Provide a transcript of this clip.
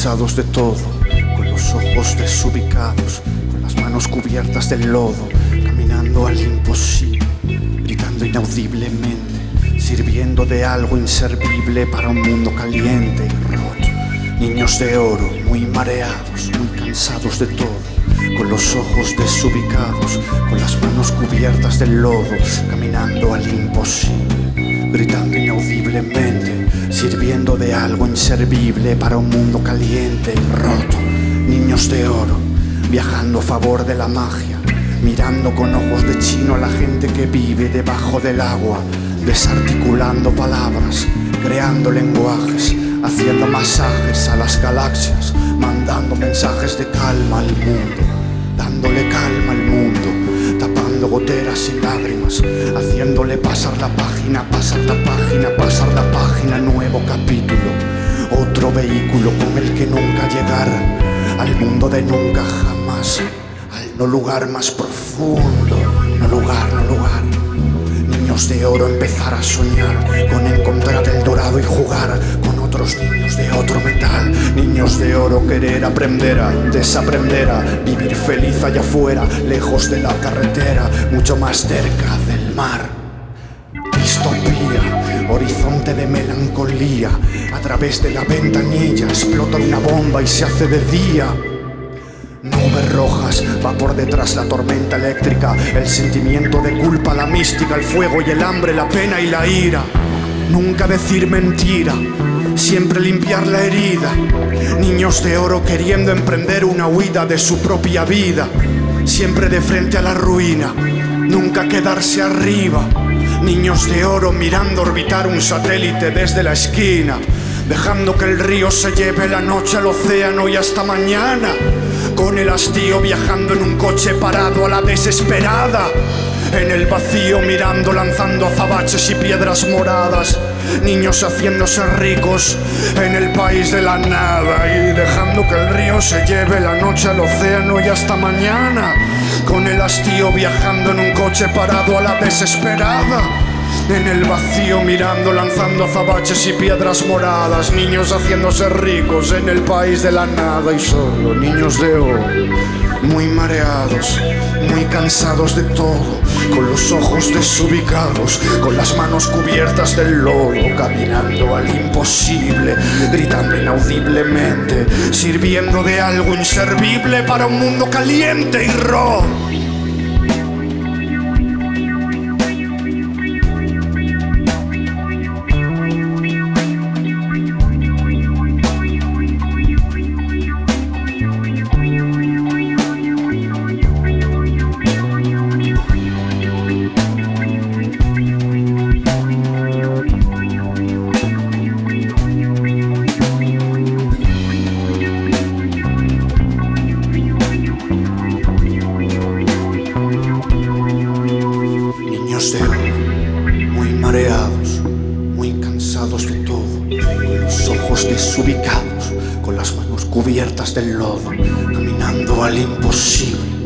cansados de todo, con los ojos desubicados, con las manos cubiertas de lodo, caminando al imposible, gritando inaudiblemente, sirviendo de algo inservible para un mundo caliente y roto. Niños de oro, muy mareados, muy cansados de todo, con los ojos desubicados, con las manos cubiertas de lodo, caminando al imposible, gritando inaudiblemente, sirviendo de algo inservible para un mundo caliente y roto. Niños de oro, viajando a favor de la magia, mirando con ojos de chino a la gente que vive debajo del agua, desarticulando palabras, creando lenguajes, haciendo masajes a las galaxias, mandando mensajes de calma al mundo, dándole calma goteras y lágrimas, haciéndole pasar la página, pasar la página, pasar la página, nuevo capítulo, otro vehículo con el que nunca llegar al mundo de nunca jamás, al no lugar más profundo, no lugar, no lugar. Niños de oro empezar a soñar con encontrar el dorado y jugar con otros niños de otro metal. Niños de oro querer aprender a desaprender a vivir feliz allá afuera, lejos de la carretera, mucho más cerca del mar. Distopía, horizonte de melancolía. A través de la ventanilla explota una bomba y se hace de día. Nubes rojas, va por detrás la tormenta eléctrica, el sentimiento de culpa, la mística, el fuego y el hambre, la pena y la ira. Nunca decir mentira, siempre limpiar la herida. Niños de oro queriendo emprender una huida de su propia vida, siempre de frente a la ruina, nunca quedarse arriba. Niños de oro mirando orbitar un satélite desde la esquina, dejando que el río se lleve la noche al océano y hasta mañana. Con el hastío viajando en un coche parado a la desesperada. En el vacío mirando, lanzando azabaches y piedras moradas. Niños haciéndose ricos en el país de la nada y dejando que el río se lleve la noche al océano y hasta mañana. Con el hastío viajando en un coche parado a la desesperada. En el vacío mirando, lanzando azabaches y piedras moradas, niños haciéndose ricos en el país de la nada y solo niños de oro, muy mareados, muy cansados de todo, con los ojos desubicados, con las manos cubiertas del lodo, caminando al imposible, gritando inaudiblemente, sirviendo de algo inservible para un mundo caliente y rojo. Muy mareados, muy cansados de todo, con los ojos desubicados, con las manos cubiertas del lodo, caminando al imposible,